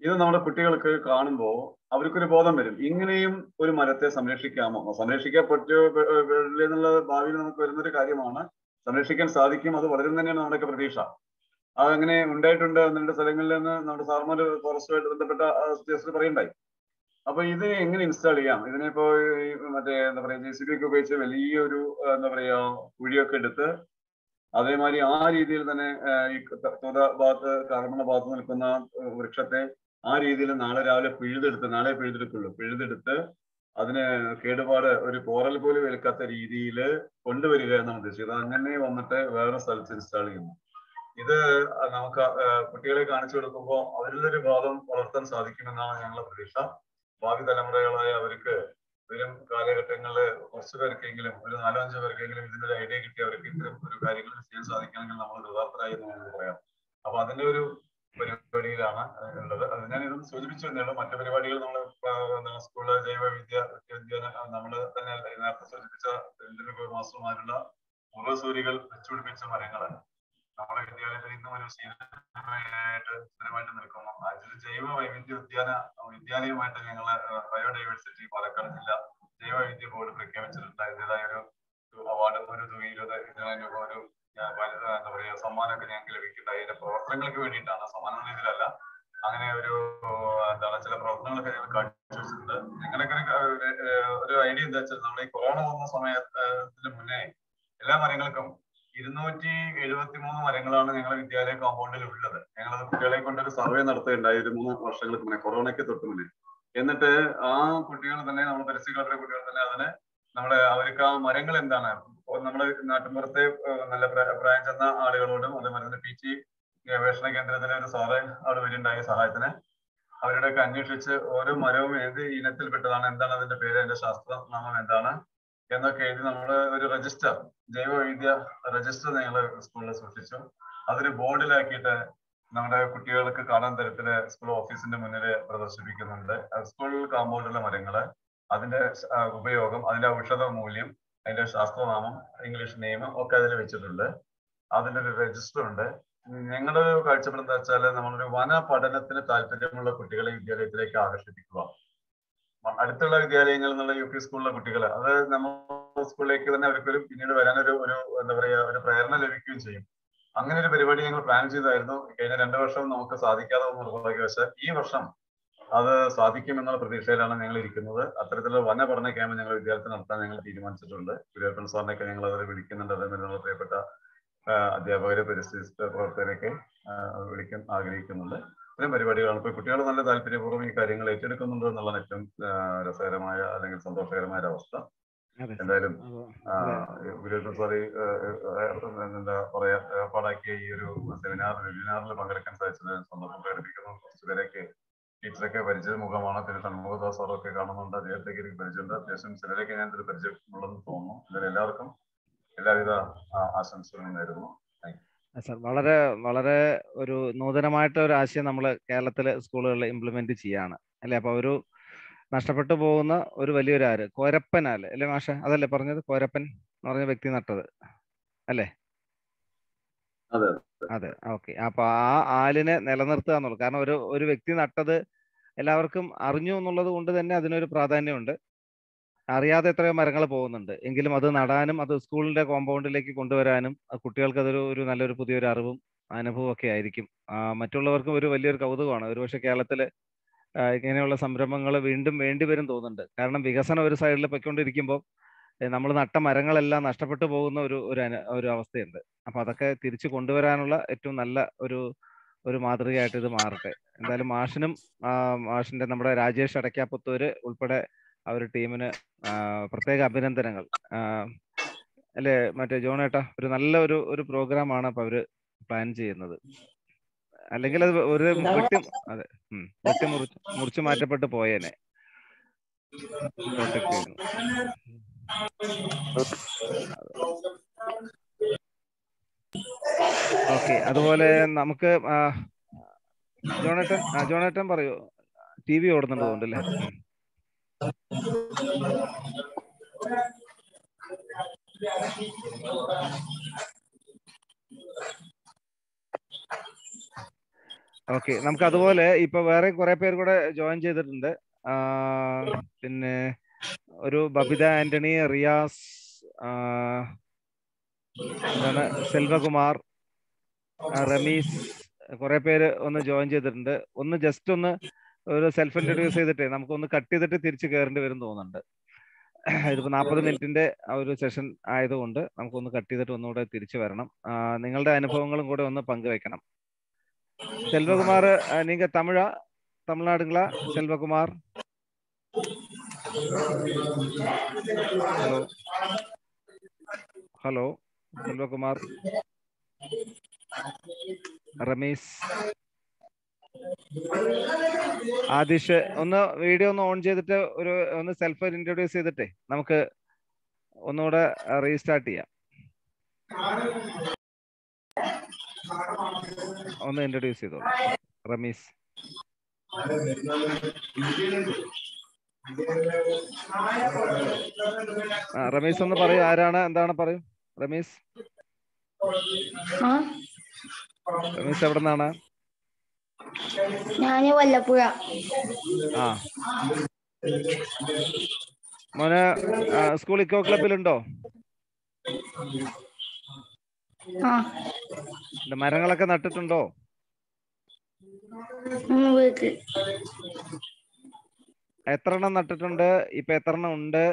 ഇത് നമ്മുടെ കുട്ടികൾക്ക് കാണുമ്പോൾ അവർക്കൊരു ബോധം വരും. ഇങ്ങനെയും ഒരു മരത്തെ സംരക്ഷിക്കാമോ? സംരക്ഷിക്കപ്പെട്ടു എന്നുള്ള ഭാവിയിൽ നമുക്ക് വരുന്നൊരു കാര്യമാണ് സംരക്ഷിക്കാൻ സാധിക്കും അത് വളരും തന്നെയാണ് നമ്മുടെയൊക്കെ പ്രതീക്ഷ. അതങ്ങനെ ഉണ്ടായിട്ടുണ്ട്. എന്നുള്ള സ്ഥലങ്ങളിൽ നിന്ന് നമ്മുടെ സാർമാർ ഫോറസ്റ്റുമായിട്ട് ബന്ധപ്പെട്ട പറയുണ്ടായി. അപ്പൊ ഇത് എങ്ങനെ ഇൻസ്റ്റാൾ ചെയ്യാം? ഇതിനിപ്പോ മറ്റേ എന്താ പറയാ ജെ സി ബി ഒക്കെ ഉപയോഗിച്ച് വലിയൊരു എന്താ പറയാ കുഴിയൊക്കെ എടുത്ത് അതേമാതിരി ആ രീതിയിൽ തന്നെ ഈ തുത ഭാഗത്ത് കർമ്മണ ഭാഗത്ത് നിൽക്കുന്ന വൃക്ഷത്തെ ആ രീതിയിൽ നാളെ രാവിലെ പിഴുതെടുത്ത് നാളെ പിഴുതെടുക്കുള്ളൂ. പിഴുതെടുത്ത് അതിന് കേടുപാട് ഒരു പോറൽ പോലും ഏൽക്കാത്ത രീതിയിൽ കൊണ്ടുവരിക എന്നാണ് ഉദ്ദേശിച്ചത്. അങ്ങനെ വന്നിട്ട് വേറെ സ്ഥലത്ത് ഇൻസ്റ്റാൾ ചെയ്യുന്നു. ഇത് നമുക്ക് കുട്ടികളെ കാണിച്ചു കൊടുക്കുമ്പോൾ അവരിലൊരു ബോധം വളർത്താൻ സാധിക്കുമെന്നാണ് ഞങ്ങളുടെ പ്രതീക്ഷ. ഭാവി തലമുറകളായ അവർക്ക് വരും കാലഘട്ടങ്ങളിൽ കുറച്ച് പേർക്കെങ്കിലും ഒരു നാലോ അഞ്ചോ പേർക്കെങ്കിലും ഇതിന്റെ ഒരു ഐഡിയ കിട്ടി അവർക്ക് ഇത്തരം ഒരു കാര്യങ്ങൾ ചെയ്യാൻ സാധിക്കണമെങ്കിൽ നമ്മൾ കൃതാർത്ഥരായി എന്ന് നമുക്ക് പറയാം. അപ്പൊ അതിന്റെ ഒരു പരിപാടിയിലാണ് ഉള്ളത്. അത് ഞാൻ ഇതൊന്ന് സൂചിപ്പിച്ചു തന്നേ മറ്റു പരിപാടികൾ നമ്മൾ സ്കൂളിലെ ജൈവ വിദ്യ വിദ്യാന നമ്മൾ തന്നെ നേരത്തെ സൂചിപ്പിച്ച മാസ്റ്റർമാരുള്ള പൂർവസൂരികൾ വെച്ചുപിടിപ്പിച്ച മരങ്ങൾ നമ്മുടെ വിദ്യാലയത്തിൽ ഇന്നും ഒരു ശീലമായിട്ട് സ്ഥിരമായിട്ട് നിൽക്കുന്നു. അതിൽ ജൈവ വൈവിധ്യ ഉദ്യാന വിദ്യാലയമായിട്ട് ഞങ്ങൾ ബയോഡൈവേഴ്സിറ്റി പാലക്കാട് ജില്ല ജൈവ വൈവിധ്യ ബോർഡ് പ്രഖ്യാപിച്ചിട്ടുണ്ട്. അതിന്റെതായ ഒരു അവാർഡ് ഒരു തുക ഇരുപത് രൂപ ഒരു എന്താ പറയുക സമ്മാനമൊക്കെ ഞങ്ങൾക്ക് ലഭിക്കുന്നുണ്ട്. അതിന്റെ പ്രവർത്തനങ്ങൾക്ക് വേണ്ടിയിട്ടാണ്. സമ്മാനം രീതിയിലല്ല അങ്ങനെ ഒരു എന്താണ് ചില പ്രവർത്തനങ്ങളൊക്കെ ഞങ്ങൾ കാഴ്ചവെച്ചിട്ടുണ്ട്. ഞങ്ങളൊക്കെ ഒരു ഐഡിയ എന്താ വെച്ചാൽ നമ്മൾ ഈ കൊറോണ വന്ന സമയത്തിന് മുന്നേ എല്ലാ മരങ്ങൾക്കും ഇരുന്നൂറ്റി എഴുപത്തി മൂന്ന് മരങ്ങളാണ് ഞങ്ങളുടെ വിദ്യാലയ കോമ്പൗണ്ടിൽ ഉള്ളത്. ഞങ്ങളത് കുട്ടികളെ കൊണ്ട് ഒരു സർവേ നടത്തുകയുണ്ടായി ഒരു മൂന്ന് വർഷങ്ങൾക്ക് മുന്നേ കൊറോണയ്ക്ക് തൊട്ട് മുന്നേ. എന്നിട്ട് ആ കുട്ടികൾ തന്നെ നമ്മൾ പരിസ്ഥിതി കുട്ടികൾ തന്നെ അതിന് നമ്മുടെ അവർക്ക് ആ മരങ്ങൾ എന്താണ്? നമ്മുടെ നാട്ടിൻപുറത്തെ നല്ല പ്രാ- പ്രായം ചെന്ന ആളുകളോടും അതേപോലെ തന്നെ പി ജി ഗവേഷണ കേന്ദ്രത്തിലെ ഒരു സാറ് അവിടെ വരുന്നുണ്ടായ സഹായത്തിന്. അവരുടെയൊക്കെ അന്വേഷിച്ച് ഓരോ മരവും ഏത് ഇനത്തിൽപ്പെട്ടതാണ് എന്താണ് അതിന്റെ പേര് അതിന്റെ ശാസ്ത്രനാമം എന്താണ്? എന്നൊക്കെ എഴുതി നമ്മൾ ഒരു രജിസ്റ്റർ ജൈവ വൈദ്യ രജിസ്റ്റർ ഞങ്ങൾ സ്കൂളിൽ സൂക്ഷിച്ചു. അതൊരു ബോർഡിലാക്കിയിട്ട് നമ്മുടെ കുട്ടികൾക്ക് കാണാൻ തരത്തിൽ സ്കൂൾ ഓഫീസിന്റെ മുന്നിൽ പ്രദർശിപ്പിക്കുന്നുണ്ട്. സ്കൂൾ കാമ്പൗണ്ടിലെ മരങ്ങൾ അതിന്റെ ഉപയോഗം അതിന്റെ ഔഷധ മൂല്യം അതിന്റെ ശാസ്ത്രനാമം ഇംഗ്ലീഷ് നിയമം ഒക്കെ അതിൽ വെച്ചിട്ടുണ്ട്. അതിന്റെ ഒരു രജിസ്റ്റർ ഉണ്ട്. ഞങ്ങളുടെ ഒരു കാഴ്ചപ്പാട് എന്താ വെച്ചാൽ നമ്മളൊരു വന പഠനത്തിന് താല്പര്യമുള്ള കുട്ടികളെ വിദ്യാലയത്തിലേക്ക് ആകർഷിപ്പിക്കുക. അടുത്തുള്ള വിദ്യാലയങ്ങളിൽ നിന്നുള്ള യു പി സ്കൂളിലെ കുട്ടികൾ അത് നമ്മൾ സ്കൂളിലേക്ക് തന്നെ അവർക്കൊരു പിന്നീട് വരാനൊരു ഒരു എന്താ പറയാ ഒരു പ്രേരണ ലഭിക്കുകയും ചെയ്യും. അങ്ങനെ ഒരു പരിപാടി ഞങ്ങൾ പ്ലാൻ ചെയ്തായിരുന്നു. കഴിഞ്ഞ രണ്ടു വർഷം നമുക്ക് സാധിക്കാതെ നിർഭാഗ്യവശാൽ ഈ വർഷം അത് സാധിക്കുമെന്നുള്ള പ്രതീക്ഷയിലാണ് ഞങ്ങൾ ഇരിക്കുന്നത്. അത്തരത്തിലുള്ള വന പഠന ക്യാമ്പ് ഞങ്ങൾ വിദ്യാർത്ഥി നടത്താൻ ഞങ്ങൾ തീരുമാനിച്ചിട്ടുണ്ട്. ഗുരുവായൂരപ്പൻ സാറിനൊക്കെ ഞങ്ങൾ അവരെ വിളിക്കുന്നുണ്ട്. അതേപോലെ പ്രിയപ്പെട്ട അധ്യാപകരെ പരിസ്ഥിതി പ്രവർത്തകരെയൊക്കെ വിളിക്കാൻ ആഗ്രഹിക്കുന്നുണ്ട്. ഇത്തരം പരിപാടികളാണ്. ഇപ്പൊ കുട്ടികൾ നല്ല താല്പര്യപൂർവം ഈ കാര്യങ്ങൾ ഏറ്റെടുക്കുന്നുണ്ട് എന്നുള്ളതാണ് ഏറ്റവും രസകരമായ അല്ലെങ്കിൽ സന്തോഷകരമായ ഒരു അവസ്ഥ. എന്തായാലും ആ, സാർ എന്താ പറയാ ഏർപ്പാടാക്കിയ ഈ ഒരു സെമിനാർ വെബിനാറിൽ പങ്കെടുക്കാൻ സാധിച്ചത് സന്തോഷം പ്രകടിപ്പിക്കുന്നു. കുറച്ചു പേരൊക്കെ ടീച്ചറൊക്കെ പരിചയ മുഖമാണ്. പിന്നെ ഷൺമുഖദാസ് സാറൊക്കെ കാണുന്നുണ്ട്. അദ്ദേഹത്തേക്ക് എനിക്ക് പരിചയമുണ്ട്. അത്യാവശ്യം ചിലരൊക്കെ ഞാൻ ഇതിൽ പരിചയമുള്ളതെന്ന് തോന്നുന്നു. ഇതിൽ എല്ലാവർക്കും എല്ലാവിധ ആശംസകളും നേരുന്നു. സർ വളരെ വളരെ ഒരു നൂതനമായിട്ട് ഒരു ആശയം നമ്മൾ കേരളത്തിലെ സ്കൂളുകളിൽ ഇംപ്ലിമെന്റ് ചെയ്യാണ്. അല്ലെ? അപ്പൊ ഒരു നഷ്ടപ്പെട്ടു പോകുന്ന ഒരു വലിയൊരു ആര്? കോരപ്പനാല് അല്ലേ മാഷ? അതല്ലേ പറഞ്ഞത്? കോരപ്പൻ എന്ന് പറഞ്ഞ വ്യക്തി നട്ടത്. അല്ലേ? അതെ അതെ. ഓക്കെ. അപ്പൊ ആ ആലിനെ നിലനിർത്തുക എന്നുള്ളത് കാരണം ഒരു ഒരു വ്യക്തി നട്ടത് എല്ലാവർക്കും അറിഞ്ഞു എന്നുള്ളത് കൊണ്ട് തന്നെ അതിനൊരു പ്രാധാന്യമുണ്ട്. അറിയാതെ എത്രയോ മരങ്ങൾ പോകുന്നുണ്ട്. എങ്കിലും അത് നടാനും അത് സ്കൂളിന്റെ കോമ്പൗണ്ടിലേക്ക് കൊണ്ടുവരാനും കുട്ടികൾക്ക് അതൊരു ഒരു നല്ലൊരു പുതിയൊരു അറിവും അനുഭവം ഒക്കെ ആയിരിക്കും. മറ്റുള്ളവർക്കും ഒരു വലിയൊരു കൗതുകമാണ്. ഒരുപക്ഷെ കേരളത്തിൽ ഇങ്ങനെയുള്ള സംരംഭങ്ങൾ വീണ്ടും വേണ്ടി വരും തോന്നുന്നുണ്ട്. കാരണം വികസനം ഒരു സൈഡിൽ പൊയ്ക്കൊണ്ടിരിക്കുമ്പോൾ നമ്മൾ നട്ട മരങ്ങളെല്ലാം നഷ്ടപ്പെട്ടു പോകുന്ന ഒരു ഒരു ഒരു അവസ്ഥയുണ്ട്. അപ്പൊ അതൊക്കെ തിരിച്ചു കൊണ്ടുവരാനുള്ള ഏറ്റവും നല്ല ഒരു ഒരു മാതൃകയായിട്ട് ഇത് മാറട്ടെ. എന്തായാലും മാഷിനും മാഷിന്റെ നമ്മുടെ രാജേഷ് അടയ്ക്കാപ്പത്തൂര് ഉൾപ്പെടെ ആ ഒരു ടീമിന് പ്രത്യേക അഭിനന്ദനങ്ങൾ. അല്ലേ മറ്റേ ജോണേട്ട ഒരു നല്ല ഒരു ഒരു പ്രോഗ്രാമാണ് അപ്പൊ അവർ പ്ലാൻ ചെയ്യുന്നത്. അല്ലെങ്കിൽ അത് ഒരു വെട്ടി അതെ വെട്ടി മുറിച്ച് മുറിച്ചു മാറ്റപ്പെട്ട് പോയേനെ. പ്രൊട്ടക്ട് ചെയ്യുന്നു ഓക്കെ അതുപോലെ നമുക്ക് ജോണേട്ടൻ ജോണേട്ടൻ പറയൂ. ടി വി ഓടുന്നുണ്ടോ ഉം. ഓക്കെ നമുക്ക് അതുപോലെ ഇപ്പൊ വേറെ കുറെ പേര് കൂടെ ജോയിൻ ചെയ്തിട്ടുണ്ട്. പിന്നെ ഒരു ബബിത ആന്റണി റിയാസ് എന്താണ് സെൽവകുമാർ റമീസ് കുറെ പേര് ഒന്ന് ജോയിൻ ചെയ്തിട്ടുണ്ട്. ഒന്ന് ജസ്റ്റ് ഒന്ന് ഒരു സെൽഫ് ഇൻട്രൊഡ്യൂസ് ചെയ്തിട്ട് നമുക്കൊന്ന് കട്ട് ചെയ്തിട്ട് തിരിച്ച് കയറേണ്ടി വരും തോന്നുന്നുണ്ട് ഇതിപ്പോ നാൽപ്പത് മിനിറ്റിന്റെ ആ ഒരു സെഷൻ ആയതുകൊണ്ട് നമുക്കൊന്ന് കട്ട് ചെയ്തിട്ട് ഒന്നുകൂടെ തിരിച്ചു വരണം ആ, നിങ്ങളുടെ അനുഭവങ്ങളും കൂടെ ഒന്ന് പങ്കുവെക്കണം செல்வகுமார் அஹ், நீங்க தமிழா தமிழ்நாடுங்களா செல்வகுமார் ஹலோ ഹലോ സെൽവകുമാർ റമീസ് ആദിഷ് ഒന്ന് വീഡിയോ ഒന്ന് ഓൺ ചെയ്തിട്ട് ഒരു ഒന്ന് സെൽഫ് ഇൻട്രൊഡ്യൂസ് ചെയ്തിട്ടേ. നമുക്ക് ഒന്നുകൂടെ റീസ്റ്റാർട്ട് ചെയ്യാം. ഒന്ന് ഇൻട്രൊഡ്യൂസ് ചെയ്തോളൂ. റമീസ്. റമീസ് ഒന്ന് പറയൂ ആരാണ് എന്താണ് പറയൂ? റമീസ്. റമീസ് എവിടെ നിന്നാണ് ഞാൻ വല്ലപ്പുഴ. ആ. മോന് സ്കൂൾ ഇക്കോ ക്ലബിലുണ്ടോ മരങ്ങളൊക്കെ നട്ടിട്ടുണ്ടോ? എത്ര എണ്ണം നട്ടിട്ടുണ്ട്? ഇപ്പൊ എത്ര എണ്ണം ഉണ്ട്?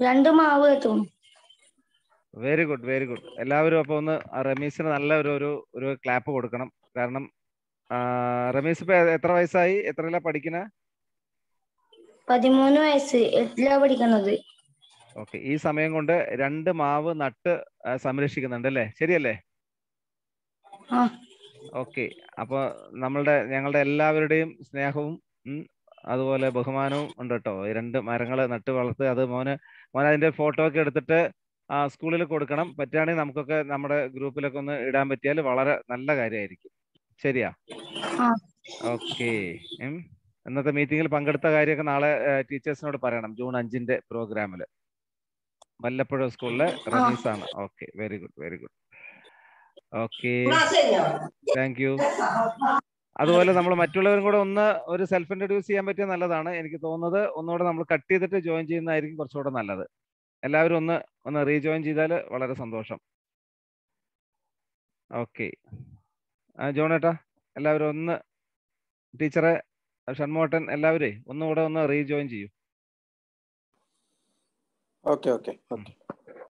രണ്ട് മാവ് എത്തും വെരി ഗുഡ് വെരി ഗുഡ് എല്ലാവരും അപ്പൊ ഒന്ന് റമീസിന് നല്ല ഒരു ഒരു ഒരു ക്ലാപ്പ് കൊടുക്കണം. കാരണം റമീസ് ഇപ്പൊ എത്ര വയസ്സായി? എത്രയിലാ പഠിക്കണ പതിമൂന്ന് വയസ്സ് പഠിക്കുന്നത്. ഓക്കെ ഈ സമയം കൊണ്ട് രണ്ട് മാവ് നട്ട് സംരക്ഷിക്കുന്നുണ്ട് അല്ലേ? ശരിയല്ലേ? ഓക്കെ അപ്പൊ നമ്മളുടെ ഞങ്ങളുടെ എല്ലാവരുടെയും സ്നേഹവും അതുപോലെ ബഹുമാനവും ഉണ്ട് കേട്ടോ ഈ രണ്ട് മരങ്ങൾ നട്ട് വളർത്ത് അത് മോന് മോൻ അതിന്റെ ഫോട്ടോ ഒക്കെ എടുത്തിട്ട് സ്കൂളിൽ കൊടുക്കണം. പറ്റുകയാണെങ്കിൽ നമുക്കൊക്കെ നമ്മുടെ ഗ്രൂപ്പിലൊക്കെ ഒന്ന് ഇടാൻ പറ്റിയാൽ വളരെ നല്ല കാര്യമായിരിക്കും. ശരിയാ? ആ. ഓക്കെ. ഇന്നത്തെ മീറ്റിംഗിൽ പങ്കെടുത്ത കാര്യമൊക്കെ നാളെ ടീച്ചേഴ്സിനോട് പറയണം. ജൂൺ അഞ്ചിന്റെ പ്രോഗ്രാമിൽ വല്ലപ്പുഴ സ്കൂളിലെ റമീസ് ആണ് okay. Very good very good. Okay. Thank you. അതുപോലെ നമ്മൾ മറ്റുള്ളവരും കൂടെ ഒന്ന് ഒരു സെൽഫ് ഇൻട്രൊഡ്യൂസ് ചെയ്യാൻ പറ്റിയ നല്ലതാണ്. എനിക്ക് തോന്നുന്നത് ഒന്നുകൂടെ നമ്മൾ കട്ട് ചെയ്തിട്ട് ജോയിൻ ചെയ്യുന്നതായിരിക്കും കുറച്ചുകൂടെ നല്ലത്. എല്ലാവരും ഒന്ന് ഒന്ന് റീജോയിൻ ചെയ്താൽ വളരെ സന്തോഷം. ഓക്കെ ജോണേട്ടാ എല്ലാവരും ഒന്ന് ടീച്ചറെ ഷൺമോട്ടൻ എല്ലാവരെയും ഒന്നുകൂടെ ഒന്ന് റീജോയിൻ ചെയ്യൂ. Okay okay okay